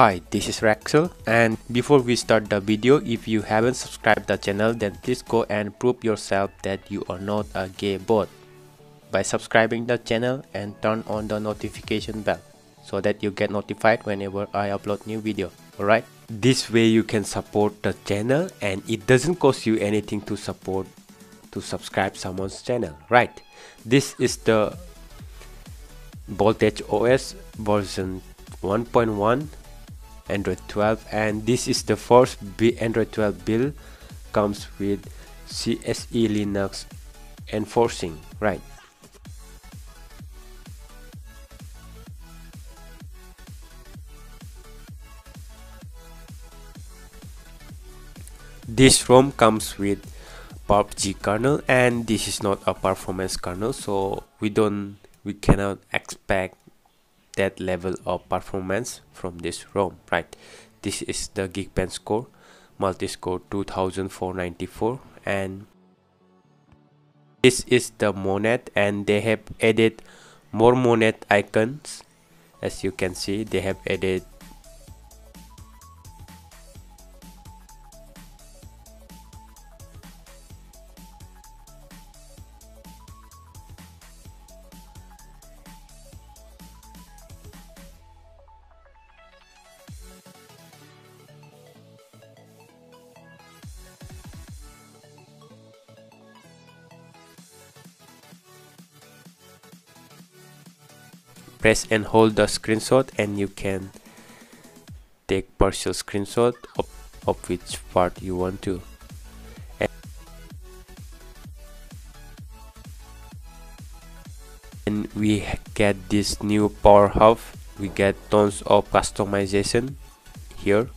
Hi, this is Raksil and before we start the video, if you haven't subscribed the channel then please go and prove yourself that you are not a gay bot by subscribing the channel and turn on the notification bell so that you get notified whenever I upload new video, alright? This way you can support the channel and it doesn't cost you anything to support to subscribe someone's channel, right? This is the Voltage OS version 1.1 Android 12 and this is the first B Android 12 build comes with SELinux enforcing right? This ROM comes with PUBG kernel and this is not a performance kernel so we don't we cannot expect that level of performance from this ROM right? This is the Geekbench score multi-score 2494 and this is the monet and they have added more monet icons. As you can see they have added press and hold the screenshot and you can take partial screenshot of, of which part you want to. And we get this new power hub we get tons of customization here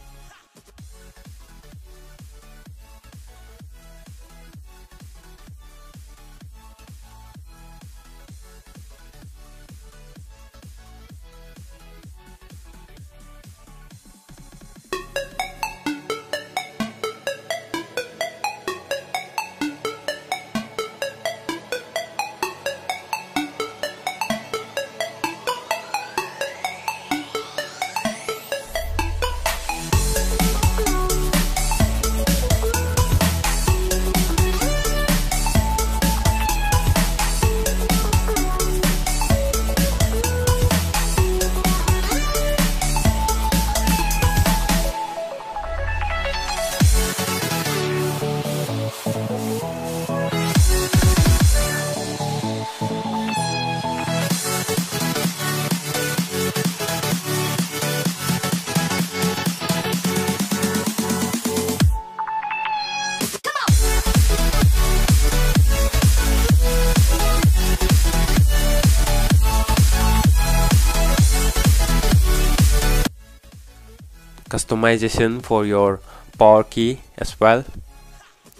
customization for your power key as well.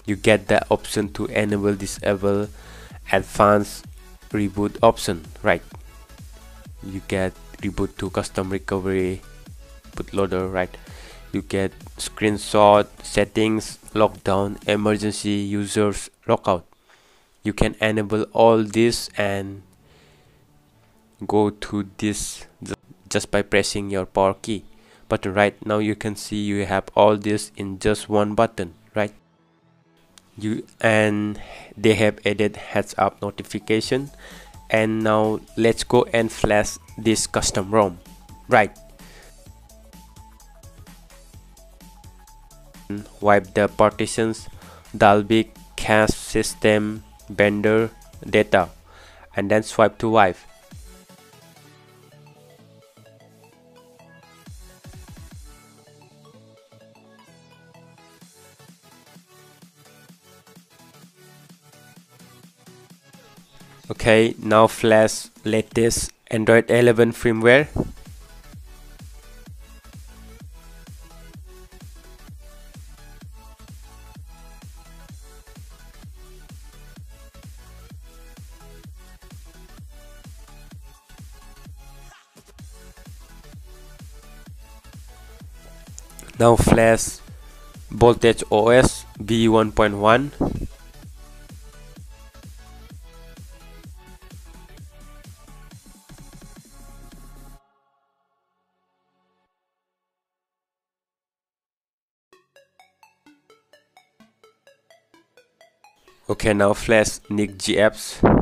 You get the option to enable disable advanced reboot option right? You get reboot to custom recovery bootloader right? You get screenshot settings lockdown emergency users lockout. You can enable all this and go to this just by pressing your power key but right now you can see you have all this in just one button right? You and they have added heads up notification. And now let's go and flash this custom ROM right? Wipe the partitions Dalvik cache system vendor data. And then swipe to wipe okay now flash latest android 11 firmware. Now flash voltage os v1.1 okay now flash NikGapps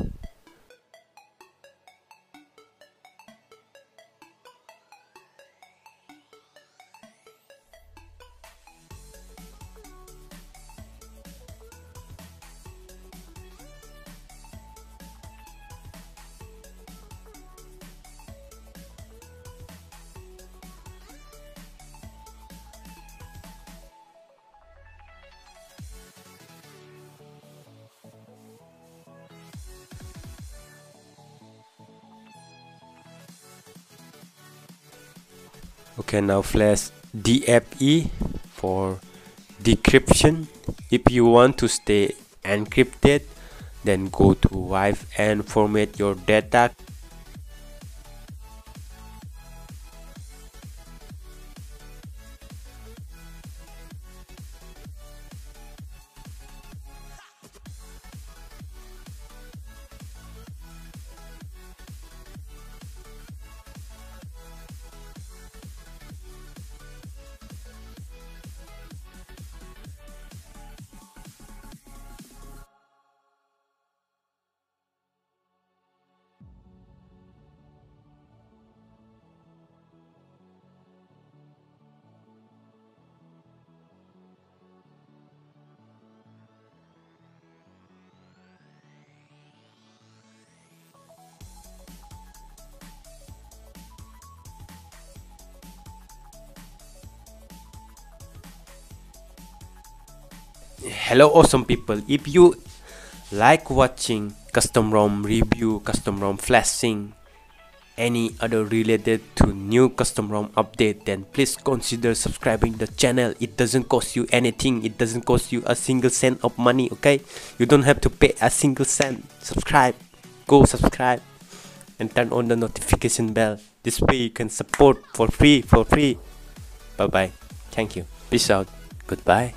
okay now flash DFE for decryption. If you want to stay encrypted then go to Wife and format your data hello awesome people. If you like watching custom ROM review custom ROM flashing any other related to new custom ROM update then please consider subscribing the channel. It doesn't cost you anything. It doesn't cost you a single cent of money okay? You don't have to pay a single cent. Subscribe. Go subscribe and turn on the notification bell. This way you can support for free for free. Bye bye thank you. Peace out. Goodbye